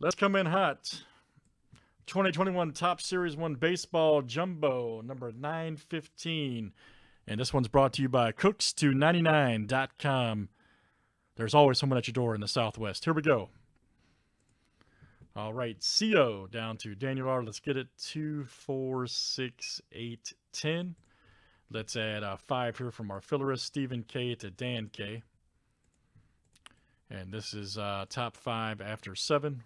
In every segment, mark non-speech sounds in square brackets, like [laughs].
Let's come in hot. 2021 Topps Series 1 Baseball Jumbo, number 915. And this one's brought to you by Cooks299.com. There's always someone at your door in the Southwest. Here we go. All right, CO down to Daniel R. Let's get it. Two, four, six, eight, ten. Let's add uh, five here from our fillerist, Stephen K. to Dan K. And this is uh, top five after seven.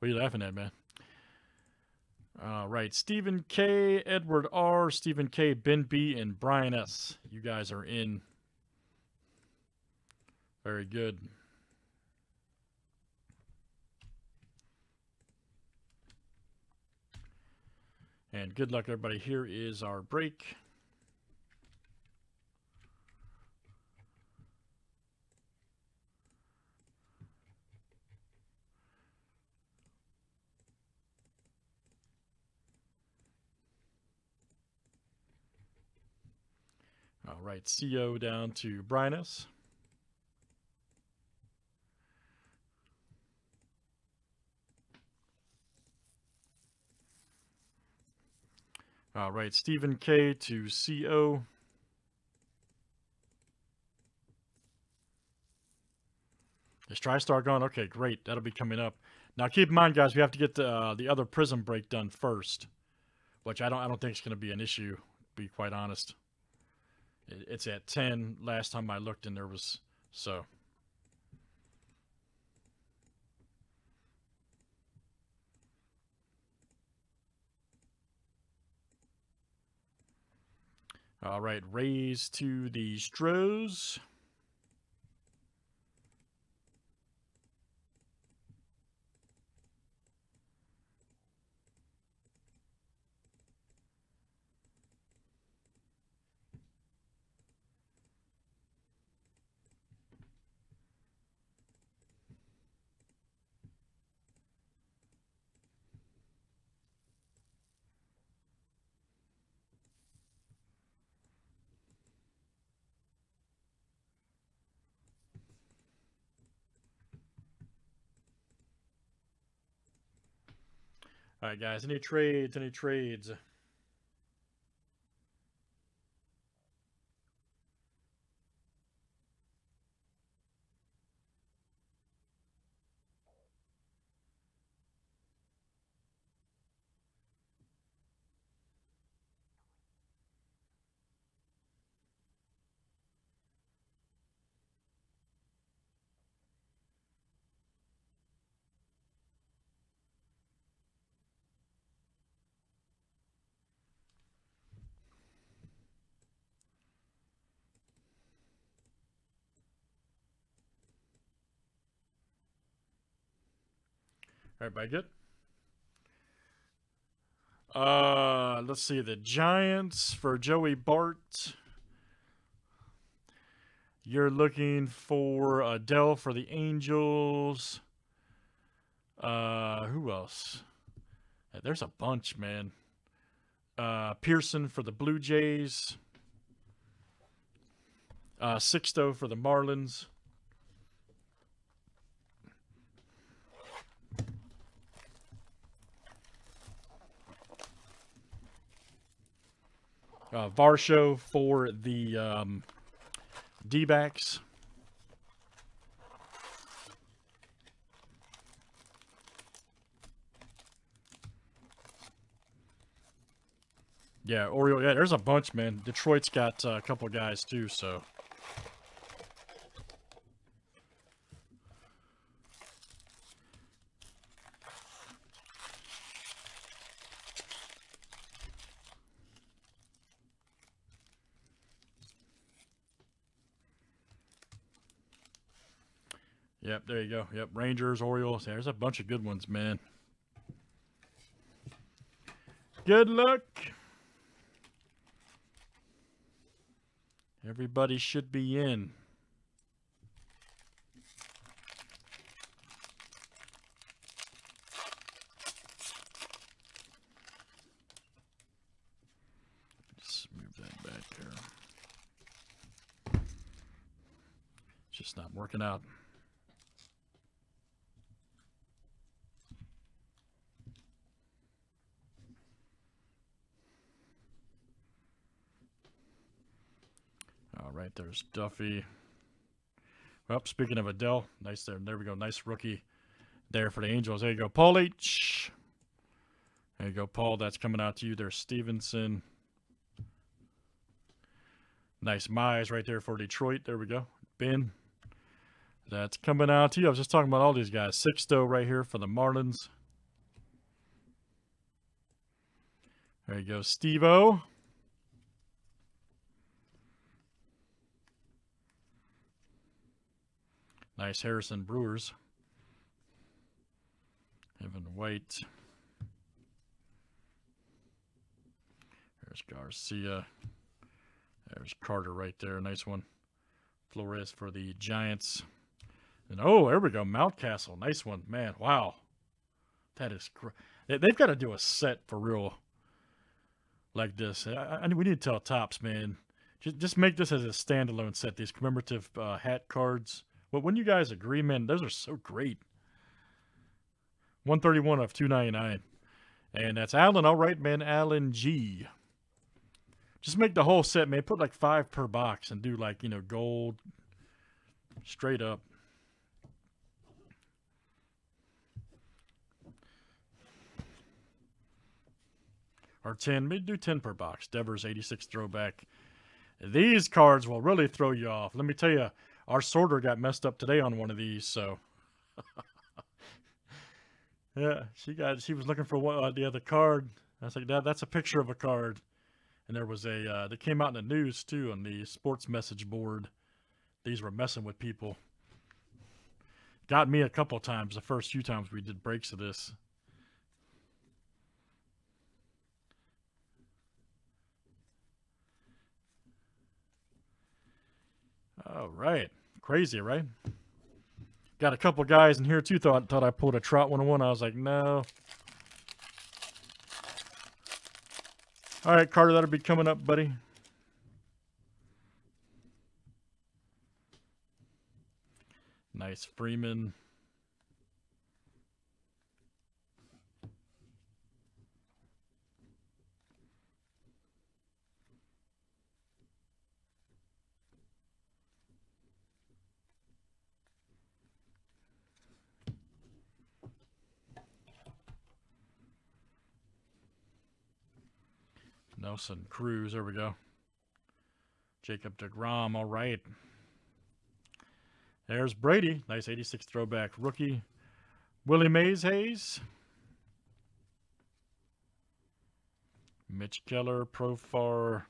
What are you laughing at, man? All right, Stephen K, Edward R, Stephen K, Ben B, and Brian S. You guys are in. Very good. And good luck, everybody. Here is our break. Right, CO down to Brynus. All right, Stephen K to CO. Is TriStar gone? Okay, great. That'll be coming up. Now, keep in mind, guys, we have to get the uh, the other prism break done first, which I don't I don't think is going to be an issue. To be quite honest. It's at 10. Last time I looked and there was so. All right, raise to the Stros. All right, guys. Any trades? Any trades? Everybody good? Uh, let's see. The Giants for Joey Bart. You're looking for Adell for the Angels. Uh, who else? There's a bunch, man. Uh, Pearson for the Blue Jays. Uh, Sixto for the Marlins. Uh, Varsho for the um, D-backs. Yeah, Oriole. Yeah, there's a bunch, man. Detroit's got uh, a couple guys too, so. Yep, there you go. Yep, Rangers, Orioles. There's a bunch of good ones, man. Good luck. Everybody should be in. Just move that back there. Just not working out. All right, there's Duffy. Well, speaking of Adell, nice there. There we go. Nice rookie there for the Angels. There you go, Paul H. There you go, Paul. That's coming out to you. There's Stevenson. Nice Mize right there for Detroit. There we go. Ben. That's coming out to you. I was just talking about all these guys. Sixto right here for the Marlins. There you go, Steve-O. Nice Harrison Brewers. Evan White. There's Garcia. There's Carter right there. Nice one. Flores for the Giants. And oh, there we go. Mountcastle. Nice one. Man, wow. That is great. They've got to do a set for real like this. I, I, we need to tell Topps, man. Just, just make this as a standalone set. These commemorative uh, hat cards. But when you guys agree, man, those are so great. 131 of 299. And that's Allen. All right, man. Allen G. Just make the whole set, man. Put like five per box and do like, you know, gold straight up. Or 10. Maybe do 10 per box. Devers 86 throwback. These cards will really throw you off. Let me tell you, our sorter got messed up today on one of these, so. [laughs] yeah, she got, she was looking for one, uh, the other card. I was like, Dad, that's a picture of a card. And there was a, uh, that came out in the news too on the sports message board. These were messing with people. Got me a couple times, the first few times we did breaks of this. All right. Crazy, right? Got a couple guys in here too thought thought I pulled a Trout 101. I was like, no. All right, Carter, that'll be coming up, buddy. Nice Freeman. Nelson Cruz. There we go. Jacob DeGrom. All right. There's Brady. Nice 86 throwback rookie. Willie Mays Hayes. Mitch Keller. Profar.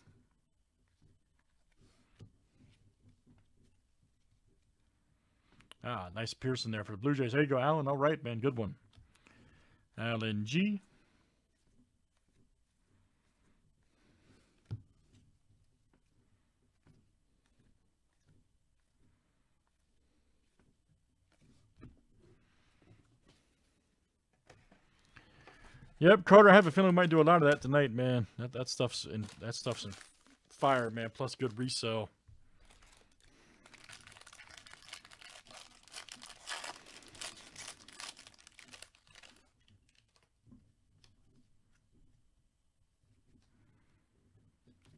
Ah, nice Pearson there for the Blue Jays. There you go, Allen. All right, man. Good one. Allen G. Yep, Carter. I have a feeling we might do a lot of that tonight, man. That that stuff's in that stuff's in fire, man. Plus good resale.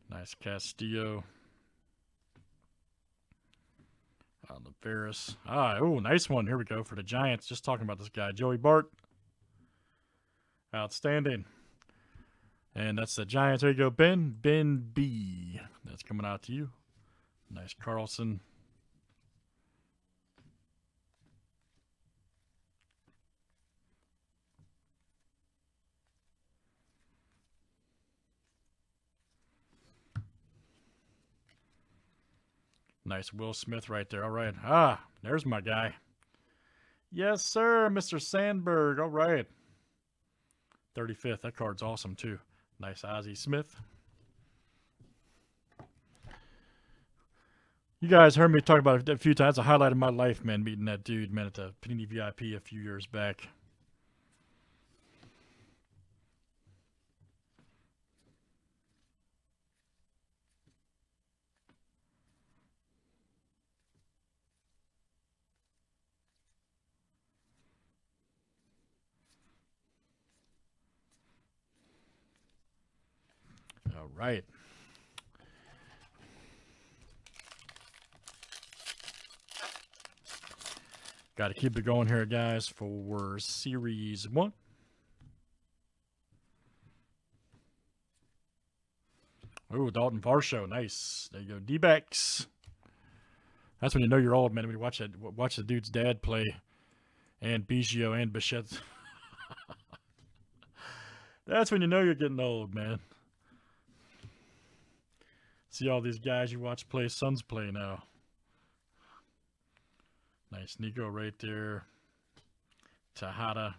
Nice Castillo. On the Ferris. Ah, oh, nice one. Here we go for the Giants. Just talking about this guy, Joey Bart. Outstanding. And that's the Giants. There you go, Ben. Ben B. That's coming out to you. Nice Carlson. Nice Will Smith right there. All right. Ah, there's my guy. Yes, sir, Mr. Sandberg. All right. 35th. That card's awesome too. Nice Ozzie Smith. You guys heard me talk about it a few times. a highlight of my life, man, meeting that dude, man, at the Panini VIP a few years back. Right. Got to keep it going here, guys, for Series 1. Oh, Dalton Varsho, nice. There you go, D-backs. That's when you know you're old, man. When you watch that, watch the dude's dad play, and Biggio and Bichette. [laughs] That's when you know you're getting old, man. See all these guys you watch play sons play now. Nice Nico right there. Tejada.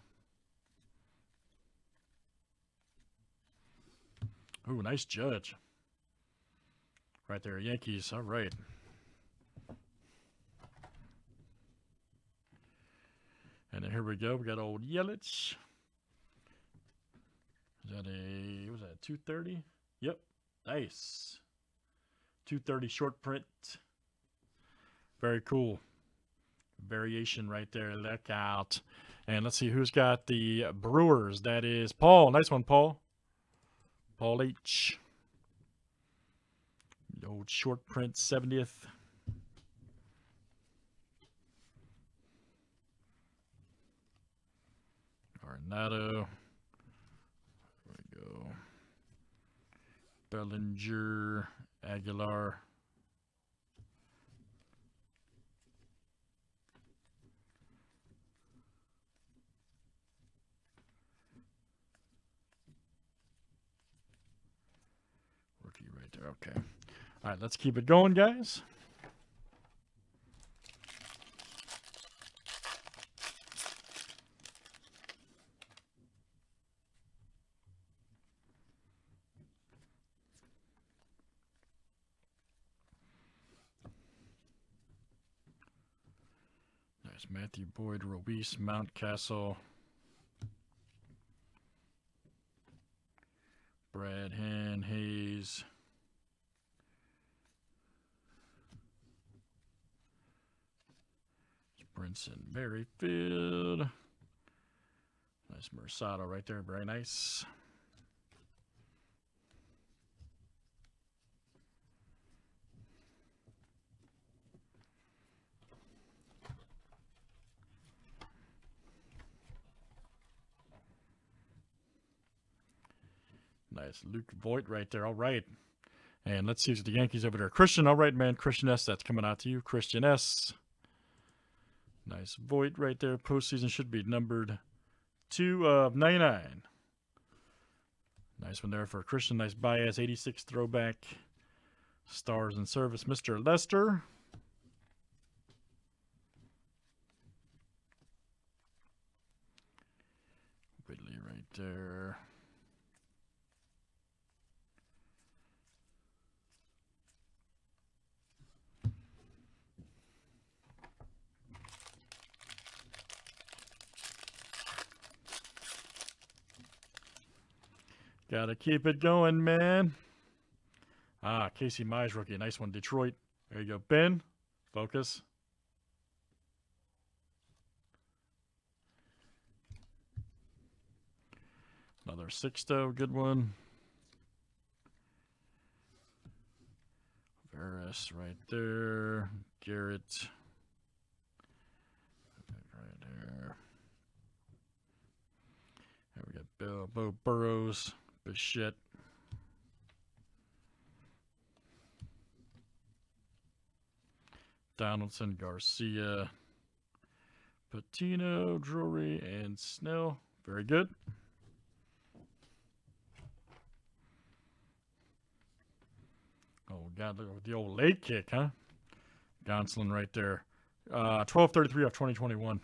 Ooh, nice judge. Right there, Yankees. All right. And here we go. We got old Yelich. Is that a, was that 230? Yep. Nice. 230 short print. Very cool. Variation right there. Look out. And let's see who's got the Brewers. That is Paul. Nice one, Paul. Paul H. Old short print 70th. Arenado. There we go. Bellinger, Aguilar. Rookie right there. Okay. All right, let's keep it going, guys. Matthew Boyd, Ruiz, Mountcastle. Brad Hand, Hayes. Brinson Merrifield. Nice Mercado right there. Very nice. Nice Luke Voit right there. All right. And let's see who's the Yankees over there. Christian, all right, man. Christian S. That's coming out to you. Christian S. Nice Voit right there. Postseason should be numbered 2 of 99. Nice one there for Christian. Nice Baez 86 throwback. Stars in service. Mr. Lester. Right there. Gotta keep it going, man. Ah, Casey Mize rookie. Nice one, Detroit. There you go. Ben, focus. Another Sixto, good one. Varus right there. Garrett. Right there. There we got Bill, Beau Burrows. Bichette. Donaldson, Garcia, Patino, Drury, and Snell. Very good. Oh, God, look at the old late kick, huh? Gonsolin right there. Uh, 1233 of 2021.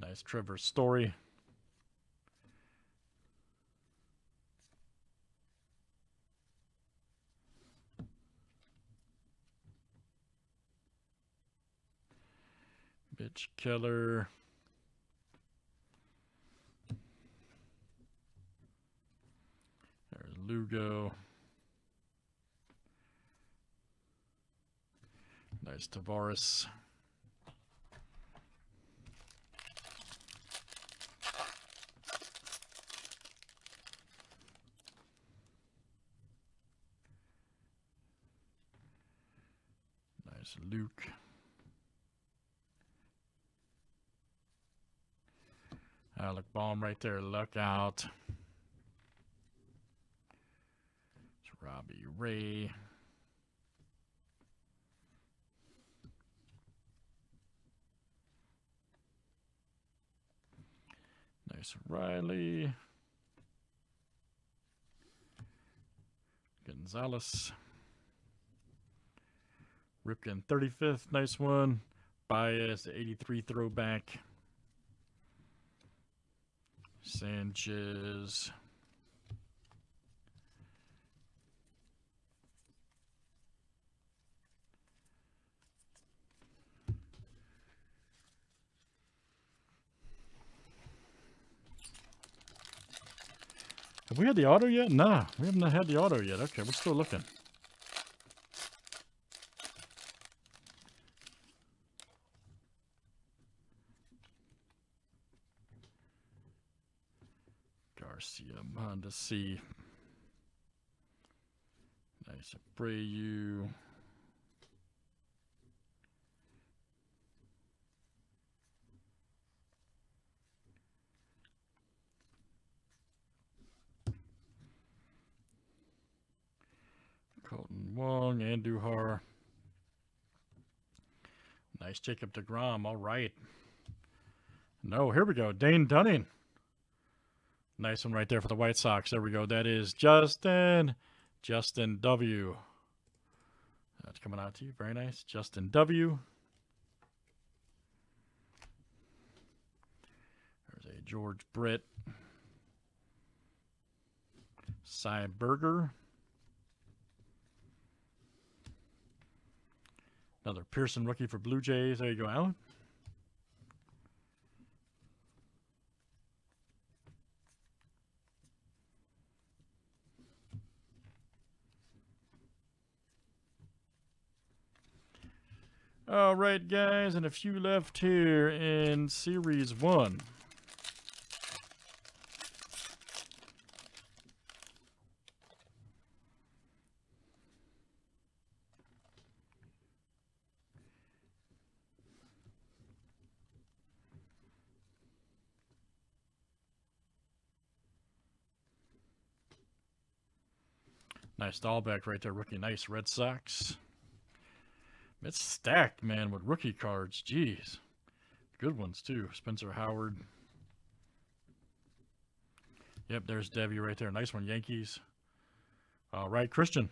Nice Trevor Story. Mitch Keller. There's Lugo. Nice Tavares. Nice Luke. Ah, Alec Bohm right there. Look out. It's Robbie Ray. Nice Riley. Gonzalez. Ripken 35th, nice one. Bias 83 throwback. Sanchez. Have we had the auto yet? Nah, we haven't had the auto yet. Okay, we're still looking. Garcia, Honda see. Nice Abreu. Kolten Wong, Andujar. Nice Jacob DeGrom. All right. No, here we go. Dane Dunning. Nice one right there for the White Sox. There we go. That is Justin. Justin W. That's coming out to you. Very nice. Justin W. There's a George Brett. Cy Berger. Another Pearson rookie for Blue Jays. There you go, Alan. All right, guys, and a few left here in Series 1. Nice Dalbec right there, rookie. Nice Red Sox. It's stacked, man, with rookie cards. Jeez. Good ones, too. Spencer Howard. Yep, there's Debbie right there. Nice one, Yankees. All right, Christian.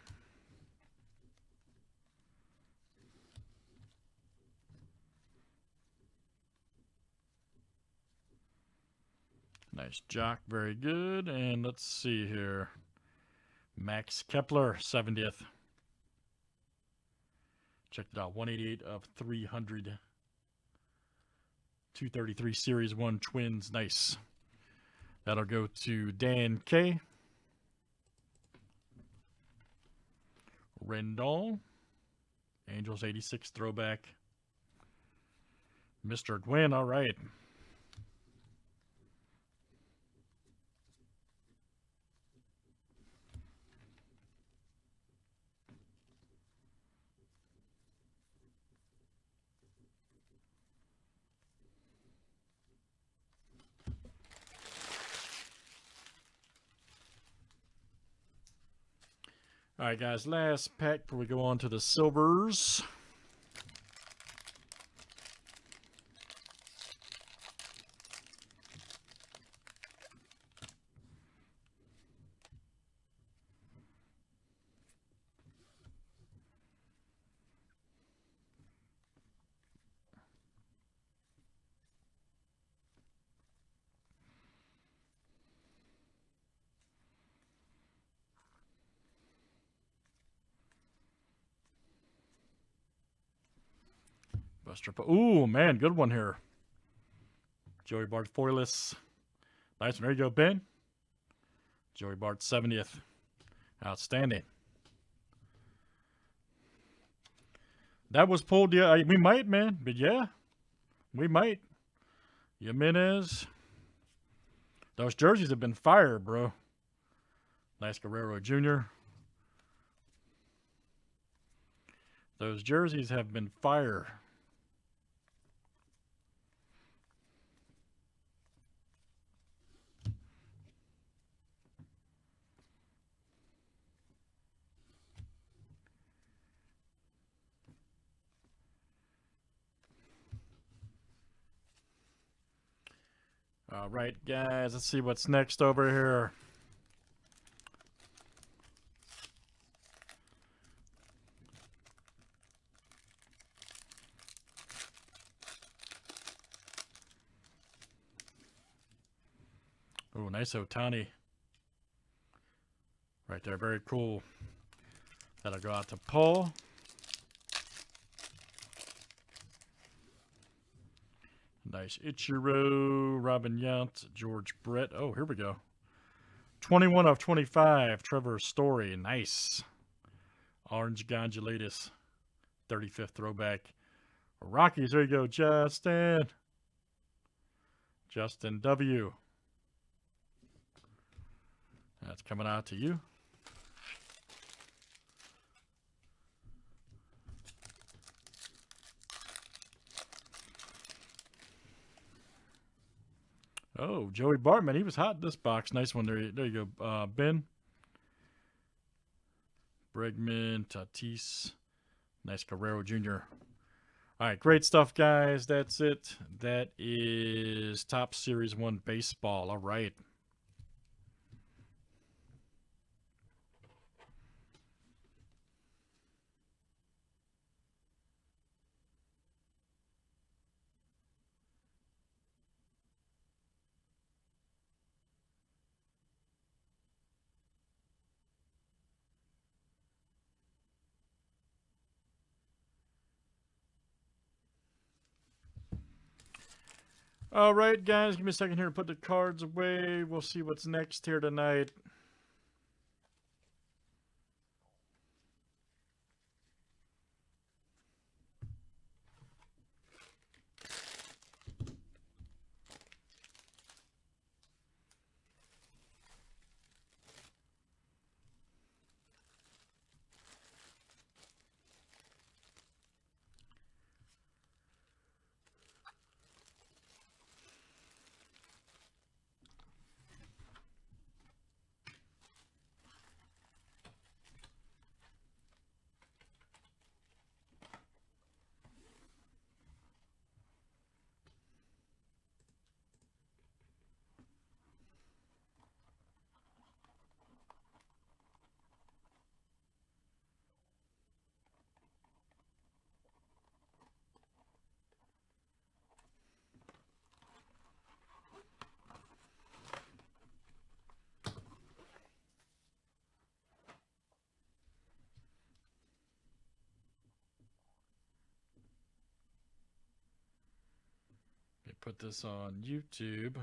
Nice jock, very good. And let's see here. Max Kepler, 70th. Checked it out. 188 of 300. 233 Series 1 Twins. Nice. That'll go to Dan K. Rendall. Angels 86 throwback. Mr. Gwynn. All right. All right, guys, last pack before we go on to the silvers. Buster. Ooh, man, good one here. Joey Bart foilless. Nice one. There you go, Ben. Joey Bart 70th. Outstanding. That was pulled. Yeah, we might, man. But yeah, we might. Jimenez. Those jerseys have been fired, bro. Nice Guerrero Jr. Those jerseys have been fire. All right, guys, let's see what's next over here. Oh, nice Ohtani. Right there, very cool. That'll go out to Paul. Nice Ichiro, Robin Yount, George Brett. Oh, here we go. 21 of 25, Trevor Story. Nice. Orange Gondolatus, 35th throwback. Rockies, there you go, Justin. Justin W. That's coming out to you. Oh, Joey Bartman. He was hot in this box. Nice one. There, there you go. Uh, ben. Bregman, Tatis. Nice Guerrero Jr. All right, great stuff, guys. That's it. That is Topps Series 1 Baseball. All right. All right, guys, give me a second here to put the cards away. We'll see what's next here tonight. Put this on YouTube.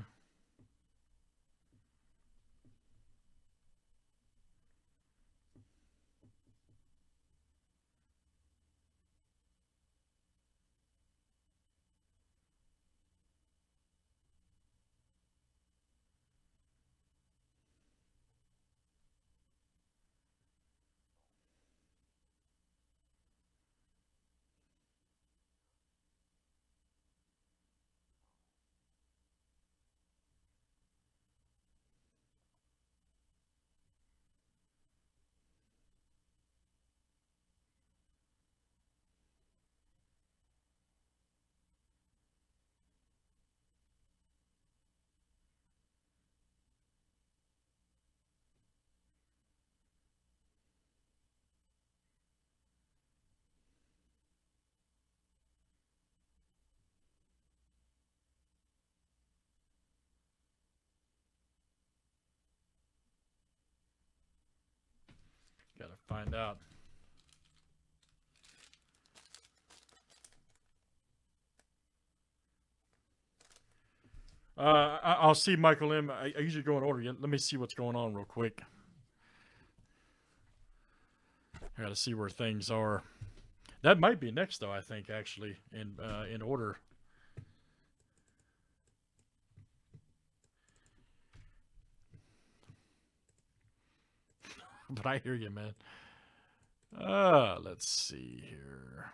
Gotta find out. Uh, I, will see Michael M. I, I usually go in order. Let me see what's going on real quick. I got to see where things are. That might be next, though. I think actually in uh, in order. [laughs] but I hear you, man. Uh, let's see here.